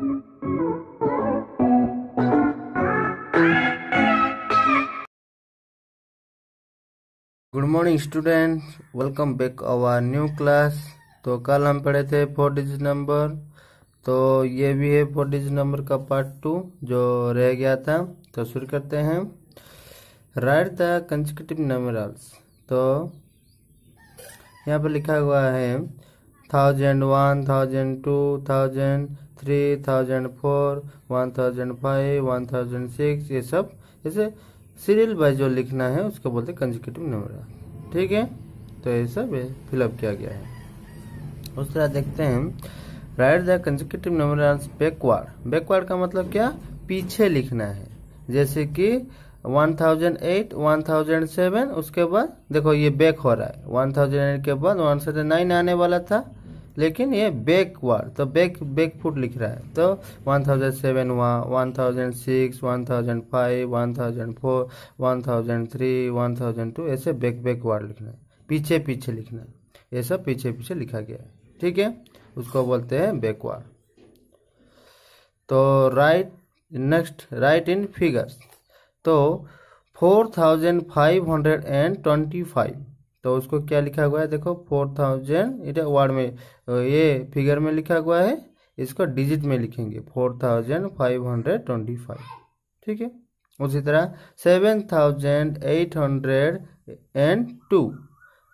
Good morning student welcome back our new class तो कल हम पढ़े थे फोर डिजिट नंबर तो ये भी है फोर डिजिट नंबर का पार्ट टू जो रह गया था। तो शुरू करते हैं। राइट द कंसिक्यूटिव नंबरल्स तो यहाँ पर लिखा हुआ है thousand one thousand two thousand three thousand four one thousand five one thousand six ये सब जैसे सीरियल बाय जो लिखना है, उसको बोलते हैं कंजिक्यूटिव नंबर ठीक है? तो ये सब फिलअप किया गया है। उस तरह देखते हैं write the consecutive number backward backward का मतलब क्या? पीछे लिखना है। जैसे कि 1008 1007 उसके बाद देखो ये बैक हो रहा है। 1008 के बाद 109 आने वाला था। लेकिन ये बैकवर्ड तो बैक बैक फुट लिख रहा है। तो 1007 हुआ 1006 1005 1004 1003 1002 ऐसे बैक बैकवर्ड लिखना है। पीछे पीछे लिखना है। ये सब पीछे पीछे लिखा गया है। ठीक है? उसको बोलते हैं बैकवर्ड तो right next write in figures तो four thousand five hundred and twenty five तो उसको क्या लिखा हुआ है? देखो फोर थाउज़ेंड इधर वर्ड में ये फिगर में लिखा हुआ है, इसको डिजिट में लिखेंगे four thousand five hundred twenty five ठीक है? उसी तरह seven thousand eight hundred and two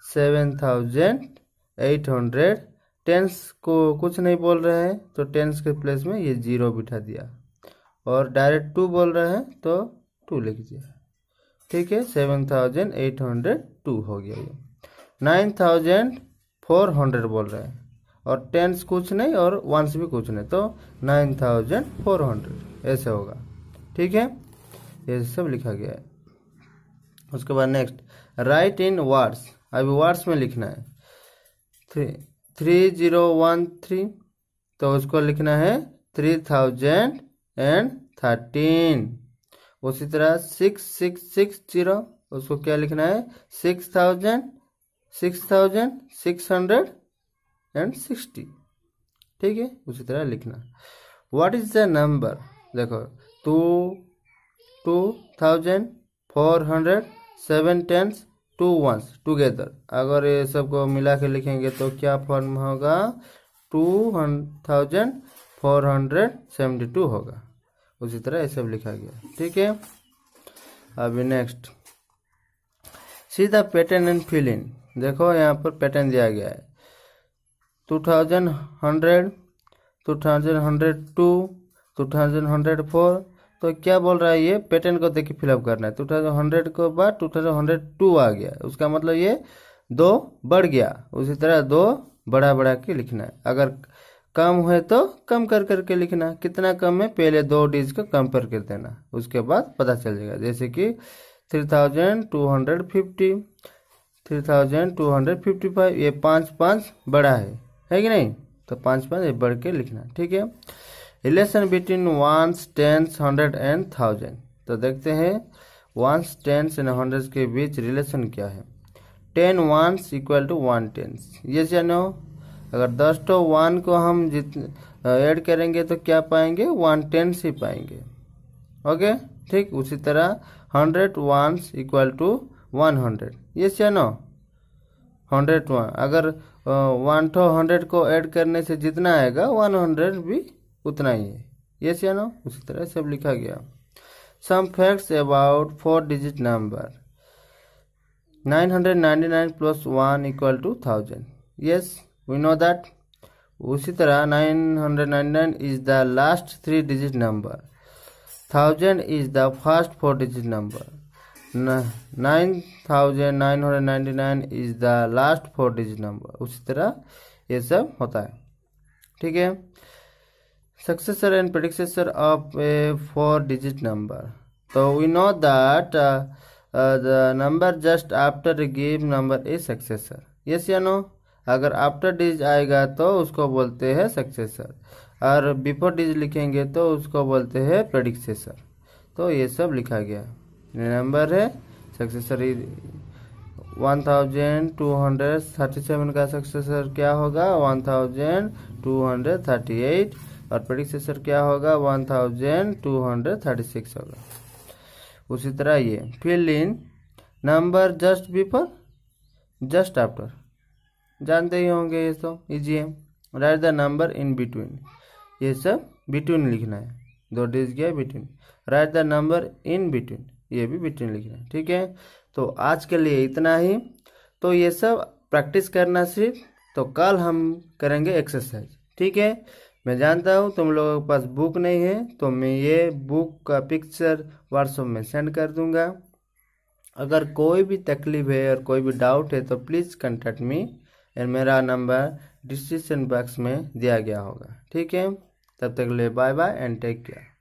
seven thousand eight hundred tens को कुछ नहीं बोल रहे हैं तो टेंस के प्लेस में ये ज़ीरो बिठा दिया। और डायरेक्ट टू बोल रहे हैं तो टू लिख दिया। ठीक है seven thousand eight hundred two हो गया ये। नाइन थाउज़ेंड फोर हंड्रेड बोल रहे हैं। और टेंस कुछ नहीं, और वंस भी कुछ नहीं तो नाइन थाउज़ेंड फोर हंड्रेड ऐसे होगा। ठीक है? ये सब लिखा गया है। उसके बाद नेक्स्ट राइट इन वर्ड्स अभी वर्ड्स में लिखना है। Three three zero one three तो उसको लिखना है थ्री थाउज़ेंड एंड थर्टीन उसी तरह सिक्स सिक्स सिक्स, ज़ीरो, उसको क्या लिखना है? Six thousand six thousand, six hundred and sixty. ठीक है? उसी तरह लिखना। व्हाट इज़ द नंबर देखो two two thousand four hundred seven tens two ones together अगर ये सबको मिला के लिखेंगे तो क्या फॉर्म होगा? Two thousand four hundred seventy two होगा। उसी तरह ये सब लिखा गया। ठीक है? अभी next see the pattern and fill in देखो, यहाँ पर पैटर्न दिया गया है। Two thousand hundred two thousand hundred two two thousand hundred four तो क्या बोल रहा है ये? पैटर्न को देखिए फिलअप करना है। टू थाउज़ेंड हंड्रेड के बाद टू थाउज़ेंड हंड्रेड टू आ गया। उसका मतलब ये दो बढ़ गया। उसी तरह दो बढ़ा बढ़ा के लिखना है। अगर कम है तो कम कर करके लिखना। कितना कम है, पहले दो डिज को कंपेयर कर देना। उसके बाद पता चल जाएगा। जैसे कि three thousand two hundred fifty three thousand two hundred fifty five ये पाँच पाँच बड़ा है। है कि नहीं? तो पाँच पाँच ये बढ़ के लिखना। ठीक है? Relation between ones tens hundred and thousand तो देखते हैं वंस टेंस एंड हंड्रेड के बीच रिलेशन क्या है? Ten ones equal to one tens ये जानो अगर दस तो वन को हम जित ऐड करेंगे तो क्या पाएँगे? वन टेन से पाएँगे। ओके ठीक? उसी तरह hundred one equal to one hundred ये से नो हंड्रेड वन अगर वन टू हंड्रेड को ऐड करने से जितना आएगा वन हंड्रेड भी उतना ही है। ये से नो उसी तरह सब लिखा गया। Some facts about four digit number 999 plus 1 equal to 1000 yes? We know that उसी तरह 999 is the last three digit number thousand is the first four digit number nine thousand nine hundred ninety nine is the last four digit number उसी तरह ये सब होता है। ठीक है? Successor and predecessor of a four digit number तो we know that the number just after give number a successor yes या नो अगर आफ्टर डिज आएगा तो उसको बोलते हैं सक्सेसर और बिफोर डिज लिखेंगे तो उसको बोलते हैं प्रेडिक्सेसर तो ये सब लिखा गया। नंबर है। Successor one thousand two hundred thirty seven का सक्सेसर क्या होगा? One thousand two hundred thirty eight और प्रेडिक्सेसर क्या होगा? One thousand two hundred thirty six होगा। उसी तरह ये। Fill in number just before just after जानते ही होंगे ये तो इजी है write the number in between ये सब बिटवीन लिखना है। दो डिज गया between write the number in between ये भी बिटवीन लिखना है, ठीक है? तो आज के लिए इतना ही। तो ये सब प्रैक्टिस करना सिर्फ़ तो कल हम करेंगे एक्सरसाइज ठीक है? मैं जानता हूँ तुम लोगों के पास बुक नहीं है तो मैं ये बुक का पिक्चर व्हाट्सएप में सेंड कर दूँगा। अगर कोई भी तकलीफ़ है और कोई भी डाउट है तो प्लीज़ कंटेक्ट मी एंड मेरा नंबर डिस्क्रिप्शन बॉक्स में दिया गया होगा। ठीक है? तब तक ले bye bye and take care